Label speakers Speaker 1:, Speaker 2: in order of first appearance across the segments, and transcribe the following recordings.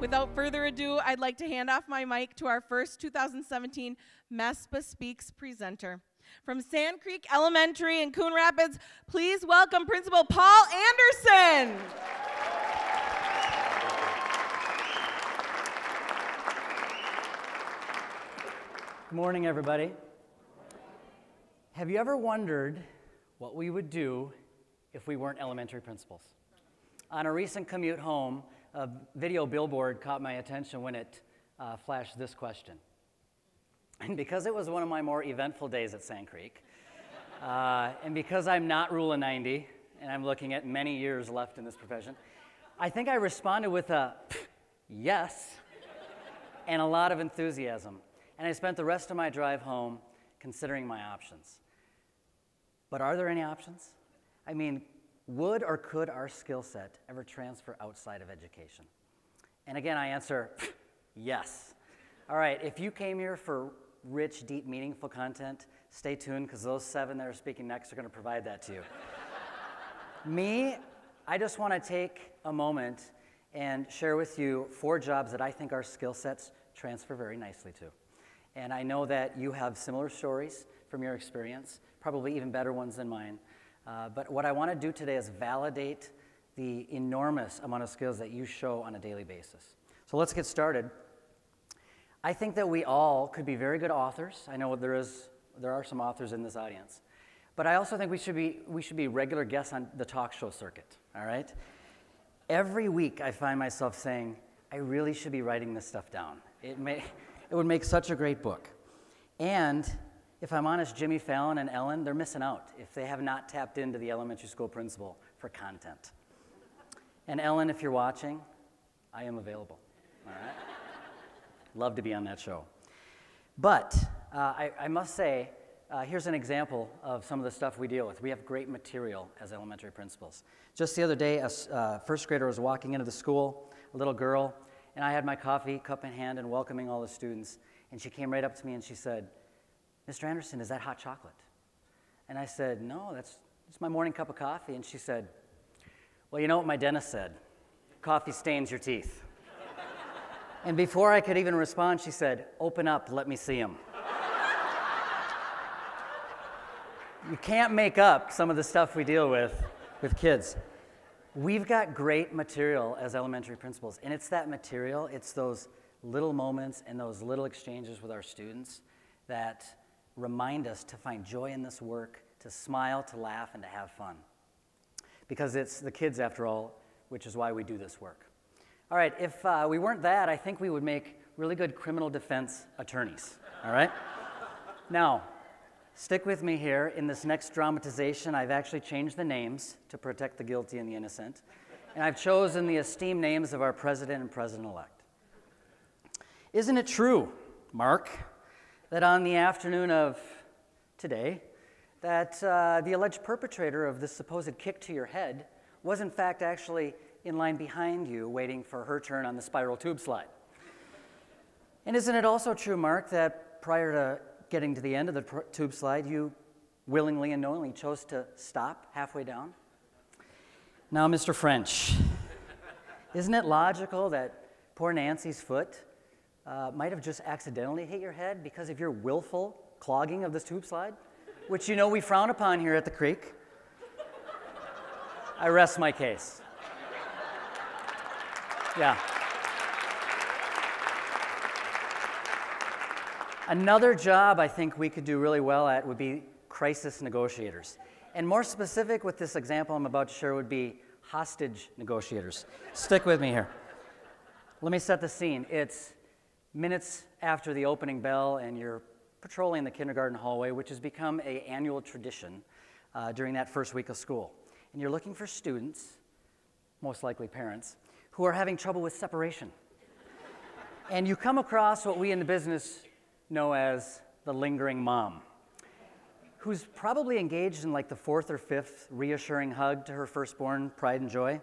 Speaker 1: Without further ado, I'd like to hand off my mic to our first 2017 MESPA Speaks presenter. From Sand Creek Elementary in Coon Rapids, please welcome Principal Paul Anderson.
Speaker 2: Good morning, everybody. Have you ever wondered what we would do if we weren't elementary principals? On a recent commute home, a video billboard caught my attention when it uh, flashed this question. And because it was one of my more eventful days at Sand Creek, uh, and because I'm not Rule of 90, and I'm looking at many years left in this profession, I think I responded with a yes and a lot of enthusiasm. And I spent the rest of my drive home considering my options. But are there any options? I mean, would or could our skill set ever transfer outside of education? And again, I answer yes. All right, if you came here for rich, deep, meaningful content, stay tuned because those seven that are speaking next are going to provide that to you. Me, I just want to take a moment and share with you four jobs that I think our skill sets transfer very nicely to. And I know that you have similar stories from your experience, probably even better ones than mine. Uh, but what I want to do today is validate the enormous amount of skills that you show on a daily basis. So let's get started. I think that we all could be very good authors. I know there, is, there are some authors in this audience. But I also think we should, be, we should be regular guests on the talk show circuit, all right? Every week I find myself saying, I really should be writing this stuff down. It may, it would make such a great book. And if I'm honest, Jimmy Fallon and Ellen, they're missing out if they have not tapped into the elementary school principal for content. And Ellen, if you're watching, I am available. All right? Love to be on that show. But uh, I, I, must say, uh, here's an example of some of the stuff we deal with. We have great material as elementary principals. Just the other day, a uh, first grader was walking into the school, a little girl, and I had my coffee cup in hand and welcoming all the students. And she came right up to me and she said, Mr. Anderson, is that hot chocolate? And I said, No, that's, that's my morning cup of coffee. And she said, Well, you know what my dentist said coffee stains your teeth. and before I could even respond, she said, Open up, let me see them. you can't make up some of the stuff we deal with with kids. We've got great material as elementary principals, and it's that material, it's those little moments and those little exchanges with our students that remind us to find joy in this work, to smile, to laugh, and to have fun. Because it's the kids, after all, which is why we do this work. All right, if uh, we weren't that, I think we would make really good criminal defense attorneys. All right? now, Stick with me here. In this next dramatization, I've actually changed the names to protect the guilty and the innocent. And I've chosen the esteemed names of our president and president elect. Isn't it true, Mark, that on the afternoon of today, that uh, the alleged perpetrator of this supposed kick to your head was in fact actually in line behind you waiting for her turn on the spiral tube slide? And isn't it also true, Mark, that prior to getting to the end of the tube slide, you willingly and knowingly chose to stop halfway down? Now, Mr. French, isn't it logical that poor Nancy's foot uh, might have just accidentally hit your head because of your willful clogging of this tube slide, which you know we frown upon here at the creek? I rest my case. Yeah. Another job I think we could do really well at would be crisis negotiators. And more specific with this example I'm about to share would be hostage negotiators. Stick with me here. Let me set the scene. It's minutes after the opening bell and you're patrolling the kindergarten hallway, which has become an annual tradition uh, during that first week of school. And you're looking for students, most likely parents, who are having trouble with separation. and you come across what we in the business know as the lingering mom, who's probably engaged in like the fourth or fifth reassuring hug to her firstborn pride and joy.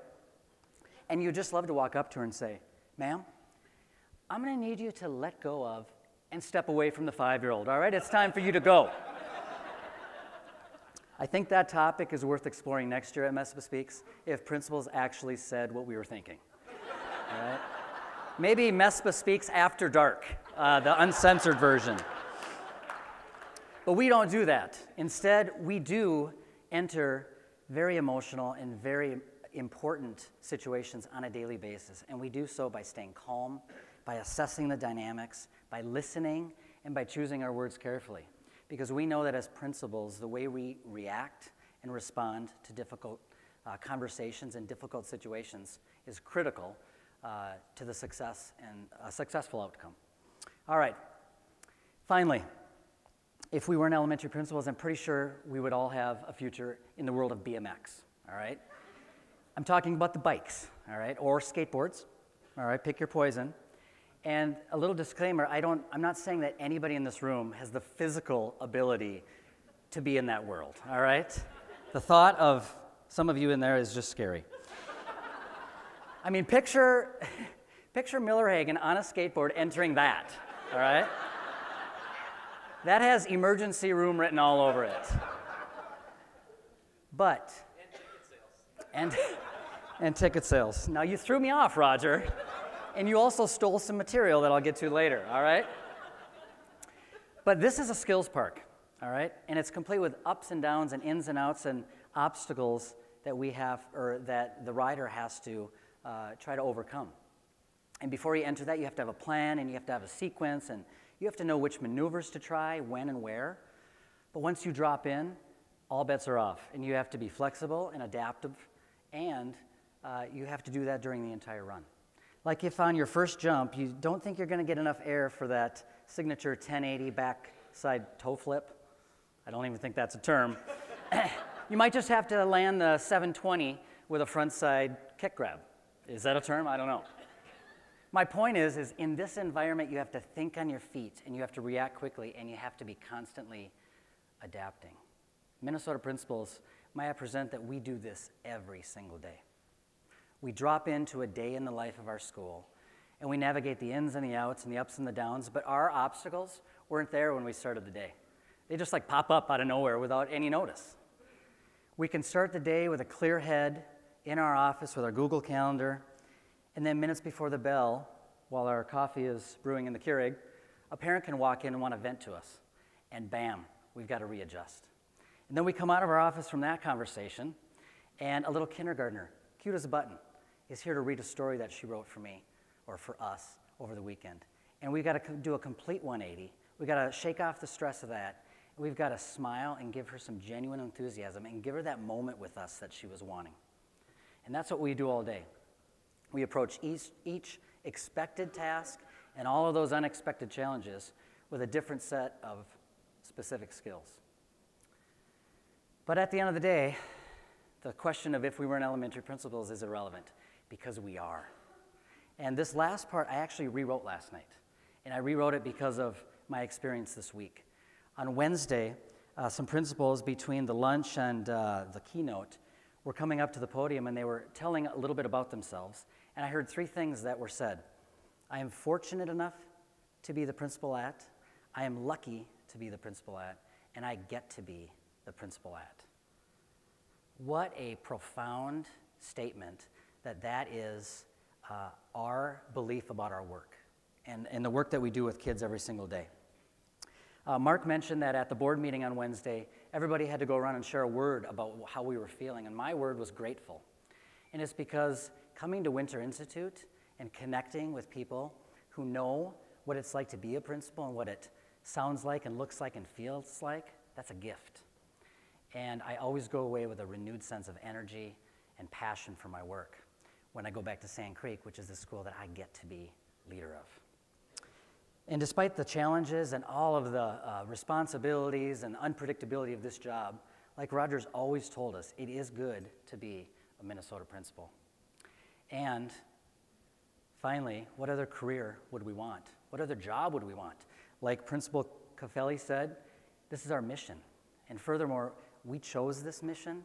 Speaker 2: And you just love to walk up to her and say, Ma'am, I'm going to need you to let go of and step away from the five year old, all right? It's time for you to go. I think that topic is worth exploring next year at MESPA Speaks if principals actually said what we were thinking. Right? Maybe MESPA speaks after dark, uh, the uncensored version. But we don't do that. Instead, we do enter very emotional and very important situations on a daily basis. And we do so by staying calm, by assessing the dynamics, by listening, and by choosing our words carefully. Because we know that as principals, the way we react and respond to difficult uh, conversations and difficult situations is critical uh, to the success and a successful outcome. All right. Finally, if we weren't elementary principals, I'm pretty sure we would all have a future in the world of BMX. All right. I'm talking about the bikes. All right, or skateboards. All right, pick your poison. And a little disclaimer: I don't. I'm not saying that anybody in this room has the physical ability to be in that world. All right. The thought of some of you in there is just scary. I mean, picture, picture Miller Hagen on a skateboard entering that, all right? That has emergency room written all over it. But, and, and ticket sales. Now, you threw me off, Roger, and you also stole some material that I'll get to later, all right? But this is a skills park, all right? And it's complete with ups and downs and ins and outs and obstacles that we have, or that the rider has to uh, try to overcome. And before you enter that, you have to have a plan and you have to have a sequence and you have to know which maneuvers to try, when and where. But once you drop in, all bets are off. And you have to be flexible and adaptive, and uh, you have to do that during the entire run. Like if on your first jump, you don't think you're going to get enough air for that signature 1080 backside toe flip. I don't even think that's a term. you might just have to land the 720 with a front side kick grab. Is that a term? I don't know. My point is, is in this environment, you have to think on your feet and you have to react quickly and you have to be constantly adapting. Minnesota principals, may I present that we do this every single day. We drop into a day in the life of our school and we navigate the ins and the outs and the ups and the downs, but our obstacles weren't there when we started the day. They just like pop up out of nowhere without any notice. We can start the day with a clear head in our office with our Google Calendar, and then minutes before the bell, while our coffee is brewing in the Keurig, a parent can walk in and want to vent to us, and bam, we've got to readjust. And then we come out of our office from that conversation, and a little kindergartner, cute as a button, is here to read a story that she wrote for me or for us over the weekend. And we've got to do a complete 180. We've got to shake off the stress of that. We've got to smile and give her some genuine enthusiasm and give her that moment with us that she was wanting. And that's what we do all day. We approach each, each expected task and all of those unexpected challenges with a different set of specific skills. But at the end of the day, the question of if we weren't elementary principals is irrelevant because we are. And this last part I actually rewrote last night. And I rewrote it because of my experience this week. On Wednesday, uh, some principals between the lunch and uh, the keynote were coming up to the podium and they were telling a little bit about themselves. And I heard three things that were said I am fortunate enough to be the principal at, I am lucky to be the principal at, and I get to be the principal at. What a profound statement that that is uh, our belief about our work and, and the work that we do with kids every single day. Uh, Mark mentioned that at the board meeting on Wednesday, everybody had to go around and share a word about how we were feeling, and my word was grateful. And it's because coming to Winter Institute and connecting with people who know what it's like to be a principal and what it sounds like and looks like and feels like, that's a gift. And I always go away with a renewed sense of energy and passion for my work when I go back to Sand Creek, which is the school that I get to be leader of. And despite the challenges and all of the uh, responsibilities and unpredictability of this job, like Roger's always told us, it is good to be a Minnesota principal. And finally, what other career would we want? What other job would we want? Like Principal Caffelli said, this is our mission. And furthermore, we chose this mission,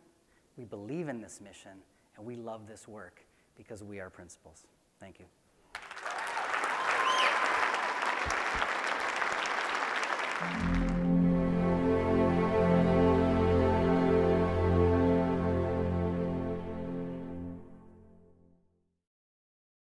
Speaker 2: we believe in this mission, and we love this work because we are principals. Thank you.